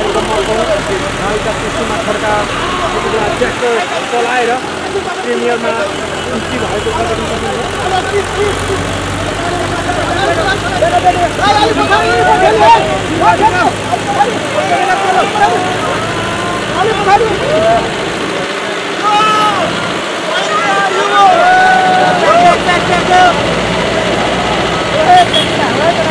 मर्को यता कृष्ण खड्का ट्र्याक्टर चलाएर प्रिमियरमा इन्ट्री भएको छ देख्न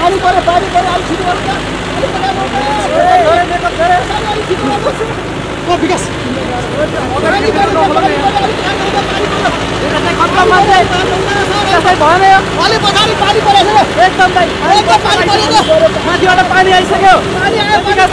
पानी पऱ्यो पानी पऱ्यो अलिक छिटो गर्नु विकास छ एकदम माथिबाट पानी आइसक्यो पानी आयो विकास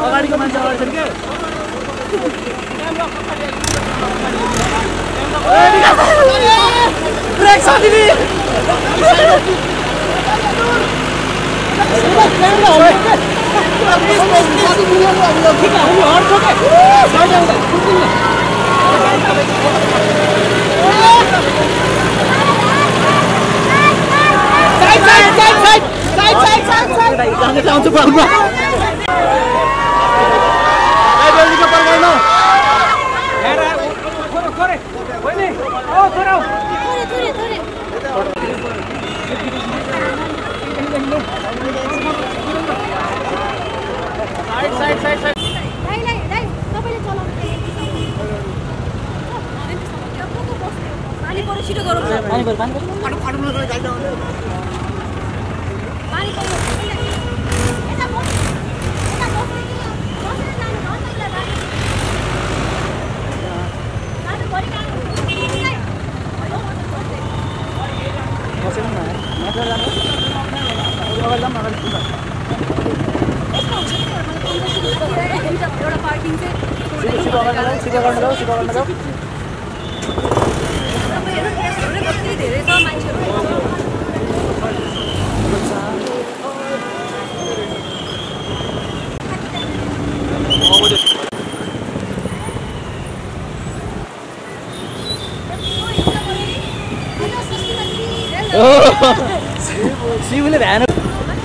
अगाडिको मान्छे अगाडि छन् के ब्रेक छ दिदी आउँछु पाल्नु बेलुका पर्दैन साइड साइड साइड साइड पानी पऱ्यो छिटो गरौँ न पानी पऱ्यो पानी पानी पऱ्यो यता बस यता बस्ने कि बसेर जानु भन्छ उसलाई गाडी गाडी भरि बसेन न माथिबाट जानु अगाडि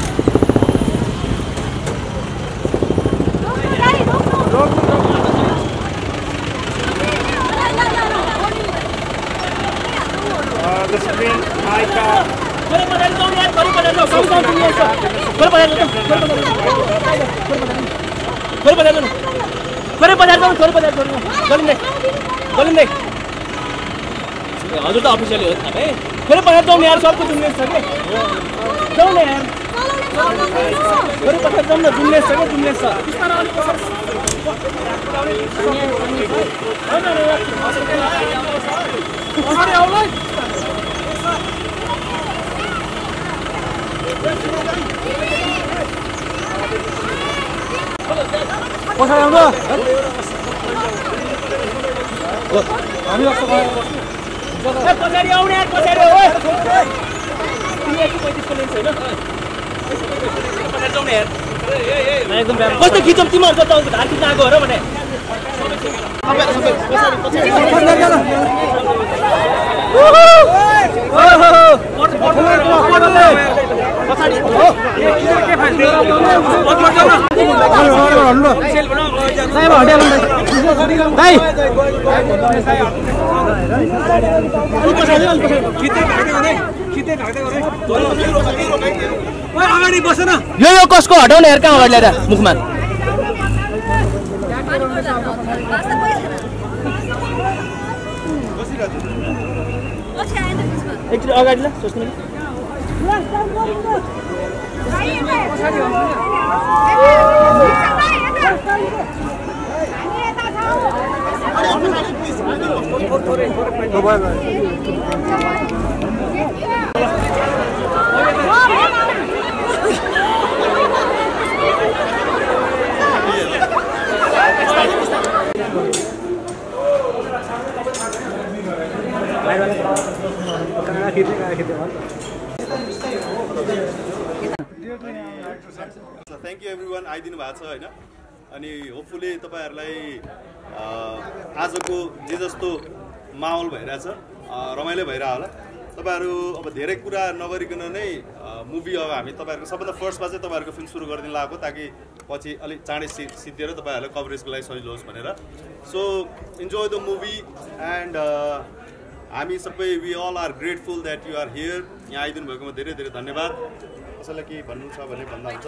जाऊँ न अगाडि एउटा पार्किङ चाहिँ सिधो अगाडि जाऊ सिधो गर्न जाऊ सिधो गर्न जाऊ तपाईँहरू प्रेसहरू नै कति धेरै छ मान्छेहरू शिवले भ्यान छोरी बजार जानु छोरी बजार जानु छोरी बजार जानु गलिँदै गलिँदै हजुर त अफिसियली हो थाहा है छोरी बजार जाउँ यार सबको जुम्मेस छ कि जाउँ न यार छोरी बजार जाउँ न जुम्मेस छ कि जुम्मेस छ पछाडि पछाडि आउँदा हामी जस्तो पछाडि आउने पछाडि? पछाडि। कस्तो खिचौँ तिमीहरू आउँछ धार खिच्न आएको हो र भने अगाडि बसेन यो यो कसको? हटाउने यार कहाँ अगाडि ल्याएर मुखमा। एकचोटि अगाडि ल सोच्नु। नि। थ्याङ्क यू एभ्री वान आइदिनु भएको छ होइन? अनि होपफुली तपाईँहरूलाई आजको जे जस्तो माहौल भइरहेछ रमाइलो भइरह होला तपाईँहरू अब धेरै कुरा नगरिकन नै मुभी अब हामी तपाईँहरूको सबभन्दा फर्स्टमा चाहिँ तपाईँहरूको फिल्म सुरु गरिदिनु लागेको ताकि पछि अलिक चाँडै सि सिद्धिएर तपाईँहरूलाई कभरेजको लागि सजिलो होस् भनेर। So enjoy the movie and हामी सबै we all are grateful that you are here यहाँ आइदिनु भएकोमा धेरै धेरै धन्यवाद कसैलाई केही भन्नु छ भने भन्दा हुन्छ